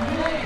Amém.